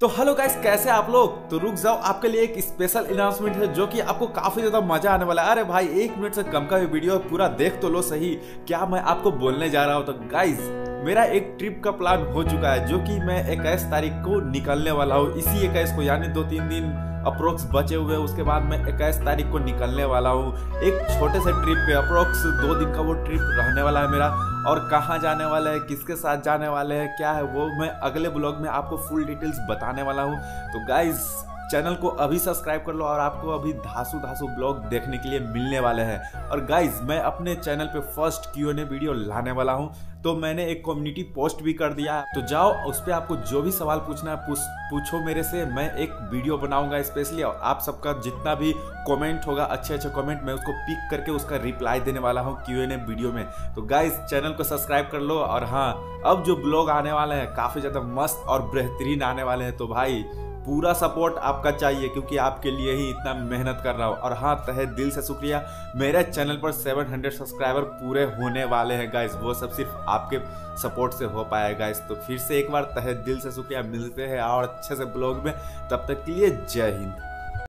तो hello guys कैसे आप लोग? तो रुक जाओ, आपके लिए एक स्पेशल अनाउंसमेंट है जो कि आपको काफ़ी ज़्यादा मज़ा आने वाला है। अरे भाई, एक मिनट से कम का भी वीडियो है, पूरा देख तो लो सही। क्या मैं आपको बोलने जा रहा हूँ? तो गाइस मेरा एक ट्रिप का प्लान हो चुका है, जो कि मैं इक्कीस तारीख को निकलने वाला हूँ। इसी इक्कीस को, यानी दो तीन दिन अप्रोक्स बचे हुए, उसके बाद मैं इक्कीस तारीख को निकलने वाला हूँ। एक छोटे से ट्रिप पे अप्रोक्स दो दिन का वो ट्रिप रहने वाला है मेरा। और कहाँ जाने वाला है, किसके साथ जाने वाले हैं, क्या है वो मैं अगले ब्लॉग में आपको फुल डिटेल्स बताने वाला हूँ। तो गाइज़ चैनल को अभी सब्सक्राइब कर लो और आपको अभी धासु धासु ब्लॉग देखने के लिए मिलने वाले हैं। और गाइज़ मैं अपने चैनल पे first Q N A video लाने वाला हूँ तो मैंने एक कम्युनिटी पोस्ट भी कर दिया। तो जाओ उस पर आपको जो भी सवाल पूछना है पूछ, पूछो मेरे से मैं एक वीडियो बनाऊँगा स्पेशली और आप सबका जितना भी कमेंट होगा अच्छे अच्छे कमेंट मैं उसको पिक करके उसका रिप्लाई देने वाला हूँ क्यू एन ए वीडियो में। तो गाइज़ चैनल को सब्सक्राइब कर लो और हाँ अब जो ब्लॉग आने वाले हैं काफ़ी ज़्यादा मस्त और बेहतरीन आने वाले हैं। तो भाई पूरा सपोर्ट आपका चाहिए, क्योंकि आपके लिए ही इतना मेहनत कर रहा हूँ। और हाँ तहे दिल से शुक्रिया। मेरे चैनल पर 700 सब्सक्राइबर पूरे होने वाले हैं गाइस वो सब सिर्फ़ आपके सपोर्ट से हो पाया गाइस तो फिर से एक बार तहे दिल से शुक्रिया। मिलते हैं और अच्छे से ब्लॉग में। तब तक के लिए जय हिंद।